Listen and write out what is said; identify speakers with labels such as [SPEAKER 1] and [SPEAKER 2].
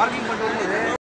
[SPEAKER 1] parking பண்ணிட்டு வரும்போது